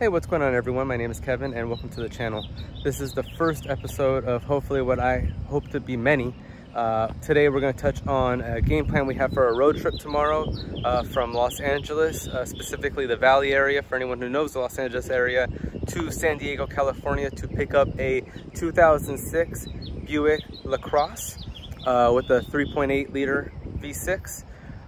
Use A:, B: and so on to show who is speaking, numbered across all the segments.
A: Hey, what's going on everyone? My name is Kevin and welcome to the channel. This is the first episode of hopefully what I hope to be many. Uh, today we're going to touch on a game plan we have for a road trip tomorrow uh, from Los Angeles, uh, specifically the Valley area for anyone who knows the Los Angeles area, to San Diego, California to pick up a 2006 Buick LaCrosse uh, with a 3.8 liter V6.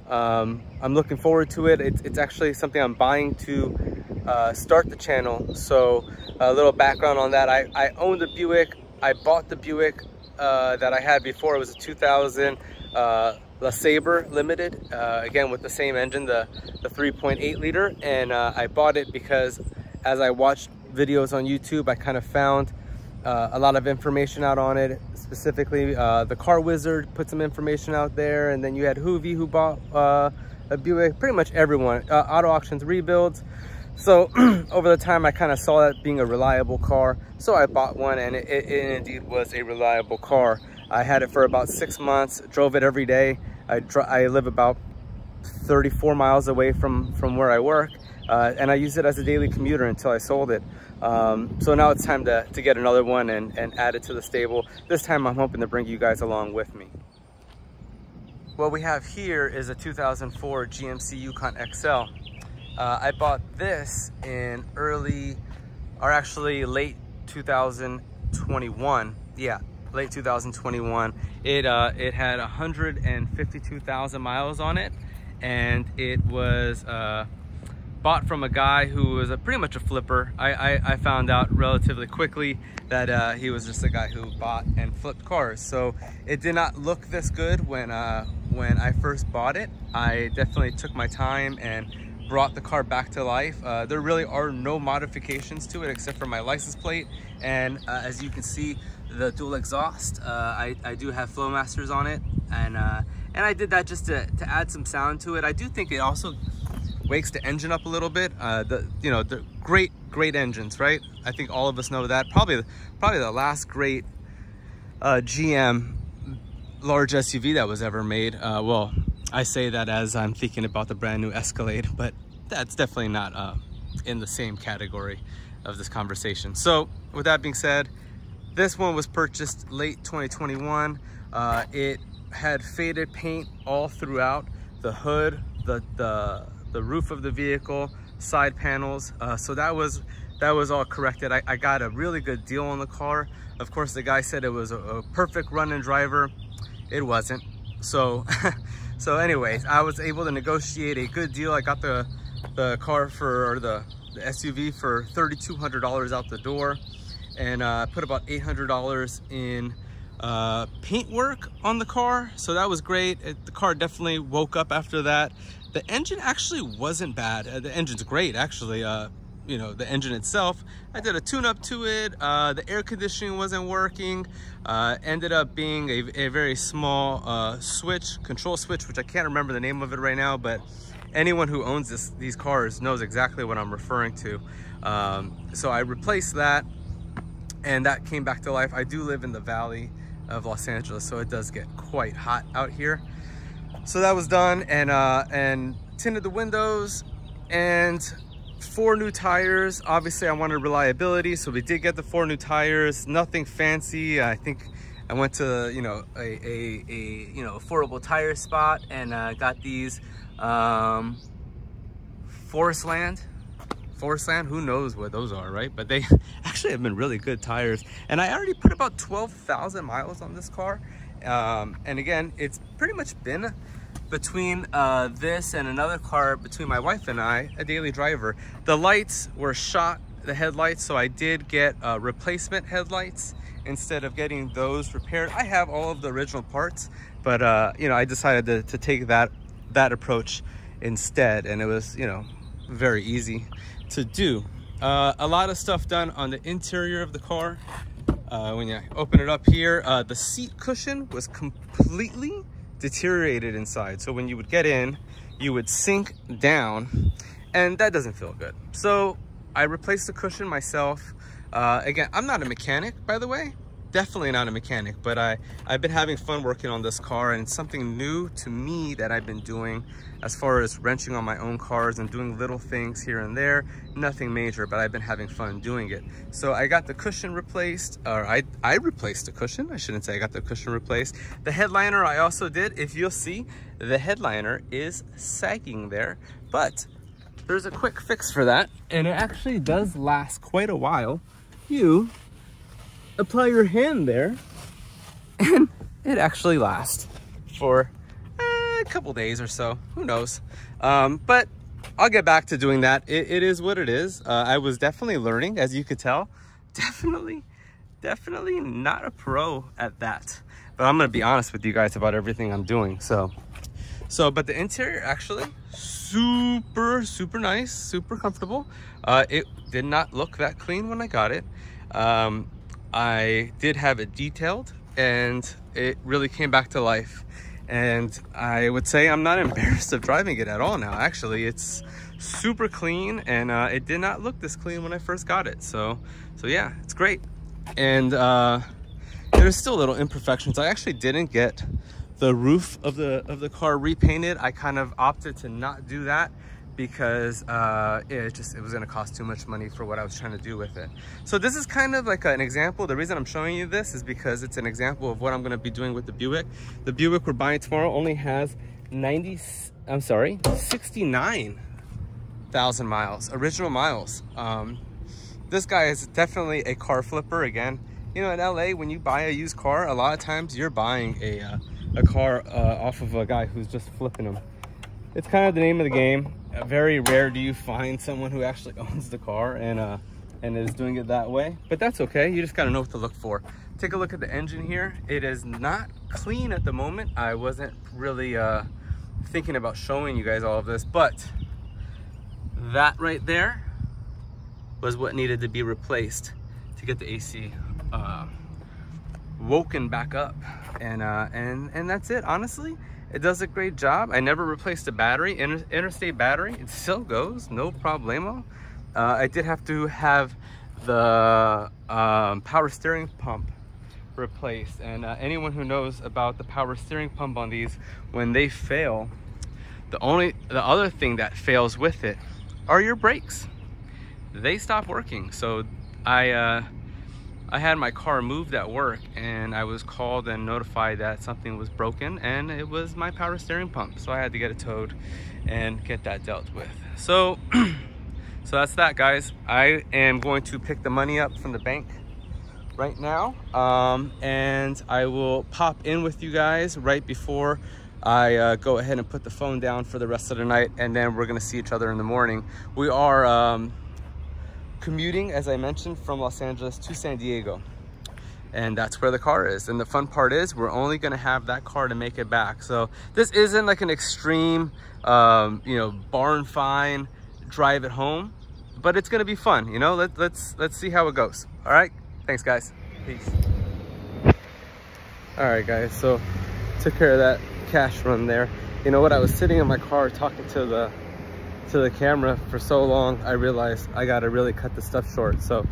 A: Um, I'm looking forward to it. It's, it's actually something I'm buying to uh, start the channel. So a little background on that. I, I owned a Buick. I bought the Buick uh, that I had before. It was a 2000 uh, LeSabre Limited, uh, again with the same engine, the, the 3.8 liter. And uh, I bought it because as I watched videos on YouTube, I kind of found uh, a lot of information out on it. Specifically, the Car Wizard put some information out there. And then you had Hoovie who bought a Buick, pretty much everyone. Auto Auctions Rebuilds. So over the time, I kind of saw that being a reliable car. So I bought one and it, it, it, indeed was a reliable car. I had it for about six months, drove it every day. I, I live about 34 miles away from, from where I work. Uh, and I used it as a daily commuter until I sold it. Um, so now it's time to, to get another one and, and add it to the stable. This time I'm hoping to bring you guys along with me. What we have here is a 2004 GMC Yukon XL. Uh, I bought this in early, or actually late 2021. Yeah, late 2021. It uh, it had 152,000 miles on it, and it was uh, bought from a guy who was a, pretty much a flipper. I, I, I found out relatively quickly that uh, he was just a guy who bought and flipped cars. So it did not look this good when uh, when I first bought it. I definitely took my time and brought the car back to life. Uh, there really are no modifications to it except for my license plate. And uh, as you can see, the dual exhaust, uh, I, I, do have Flowmasters on it. And, uh, and I did that just to, to add some sound to it. I do think it also wakes the engine up a little bit. Uh, the, you know, the great, great engines, right? I think all of us know that. Probably, probably the last great uh, GM large SUV that was ever made. well, I say that as I'm thinking about the brand new Escalade, but that's definitely not uh, in the same category of this conversation. So with that being said, this one was purchased late 2021. Uh, it had faded paint all throughout the hood, the, the, the roof of the vehicle, side panels. Uh, so that was that was all corrected. I, I, got a really good deal on the car. Of course, the guy said it was a, a perfect running driver. It wasn't. So So anyways, I was able to negotiate a good deal. I got the, the car for, or the, the SUV for $3,200 out the door and uh, put about $800 in uh, paint work on the car. So that was great. It, the car definitely woke up after that. The engine actually wasn't bad. Uh, the engine's great, actually. Uh, you know, the engine itself. I did a tune-up to it. Uh, the air conditioning wasn't working. Uh, ended up being a, a very small uh, switch, control switch, which I can't remember the name of it right now, but anyone who owns this, these cars knows exactly what I'm referring to. Um, so I replaced that and that came back to life. I do live in the valley of Los Angeles, so it does get quite hot out here. So that was done and, uh, and tinted the windows and four new tires. Obviously i wanted reliability so we did get the four new tires. Nothing fancy. I think i went to you know a, a, a you know affordable tire spot and uh, got these um forest land. Forest land who knows what those are right? But they actually have been really good tires. And i already put about 12,000 miles on this car. Um, and again it's pretty much been between uh, this and another car between my wife and I, a daily driver. The lights were shot, the headlights, so I did get uh, replacement headlights instead of getting those repaired. I have all of the original parts, but uh, you know, I decided to, to take that, that approach instead, and it was, you know, very easy to do. Uh, a lot of stuff done on the interior of the car. Uh, when you open it up here, uh, the seat cushion was completely deteriorated inside. So when you would get in, you would sink down and that doesn't feel good. So I replaced the cushion myself. Uh, again, I'm not a mechanic, by the way. Definitely not a mechanic, but I, I've been having fun working on this car and it's something new to me that I've been doing as far as wrenching on my own cars and doing little things here and there. Nothing major, but I've been having fun doing it. So I got the cushion replaced, or I, I replaced the cushion. I shouldn't say I got the cushion replaced. The headliner I also did, if you'll see, the headliner is sagging there, but there's a quick fix for that. And it actually does last quite a while. You apply your hand there. And it actually lasts for eh, a couple days or so. Who knows? Um, but i'll get back to doing that. It, it is what it is. Uh, i was definitely learning as you could tell. Definitely definitely not a pro at that. But i'm gonna be honest with you guys about everything i'm doing so. So but the interior actually super super nice super comfortable. Uh, it did not look that clean when i got it. Um, I did have it detailed and it really came back to life. And I would say I'm not embarrassed of driving it at all now. Actually, it's super clean and uh, it did not look this clean when I first got it. So, so yeah, it's great. And uh, there's still little imperfections. I actually didn't get the roof of the of the car repainted. I kind of opted to not do that because uh, it just it was gonna cost too much money for what I was trying to do with it. So this is kind of like an example. The reason I'm showing you this is because it's an example of what I'm gonna be doing with the Buick. The Buick we're buying tomorrow only has 90, I'm sorry, 69,000 miles, original miles. Um, this guy is definitely a car flipper again. You know, in LA, when you buy a used car, a lot of times you're buying a, uh, a car uh, off of a guy who's just flipping them. It's kind of the name of the game. Very rare do you find someone who actually owns the car and uh and is doing it that way but that's okay. You just got to know what to look for. Take a look at the engine here. It is not clean at the moment. I wasn't really uh thinking about showing you guys all of this but that right there was what needed to be replaced to get the ac uh, woken back up. And uh and and that's it. Honestly it does a great job. I never replaced a battery, inter interstate battery. It still goes, no problemo. Uh, I did have to have the um, power steering pump replaced. And uh, anyone who knows about the power steering pump on these, when they fail, the only, the other thing that fails with it are your brakes. They stop working. So I, uh, I had my car moved at work and I was called and notified that something was broken and it was my power steering pump. So I had to get it towed and get that dealt with. So, so that's that guys. I am going to pick the money up from the bank right now um, and I will pop in with you guys right before I uh, go ahead and put the phone down for the rest of the night and then we're gonna see each other in the morning. We are um, commuting, as I mentioned, from Los Angeles to San Diego. And that's where the car is. And the fun part is we're only gonna have that car to make it back. So this isn't like an extreme, um, you know, barn find, drive it home, but it's gonna be fun, you know? Let, let's, let's see how it goes. All right, thanks guys, peace. All right guys, so took care of that cash run there. You know what, I was sitting in my car talking to the to the camera for so long, I realized I gotta really cut the stuff short. So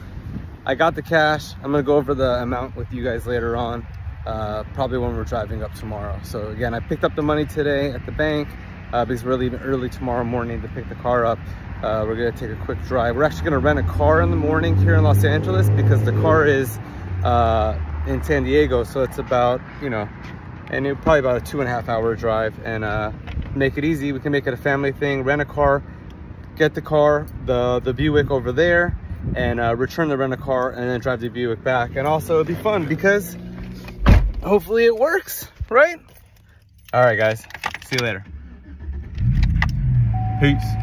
A: I got the cash. I'm gonna go over the amount with you guys later on, uh, probably when we're driving up tomorrow. So again, I picked up the money today at the bank uh, because we're leaving early tomorrow morning to pick the car up. Uh, we're gonna take a quick drive. We're actually gonna rent a car in the morning here in Los Angeles because the car is uh, in San Diego. So it's about, you know, and it, probably about a two and a half hour drive and uh, make it easy. We can make it a family thing, rent a car, get the car, the, the Buick over there, and uh, return the rent a car and then drive the Buick back. And also it'll be fun because hopefully it works, right? All right, guys, see you later. Peace.